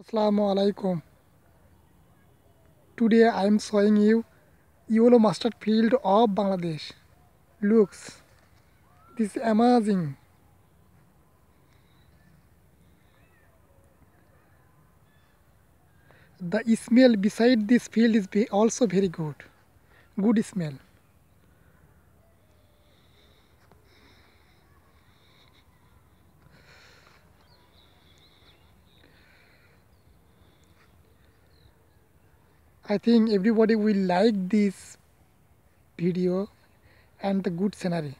Assalamu alaikum. Today I am showing you yellow mustard field of Bangladesh. Looks, this is amazing. The smell beside this field is also very good. Good smell. I think everybody will like this video and the good scenery.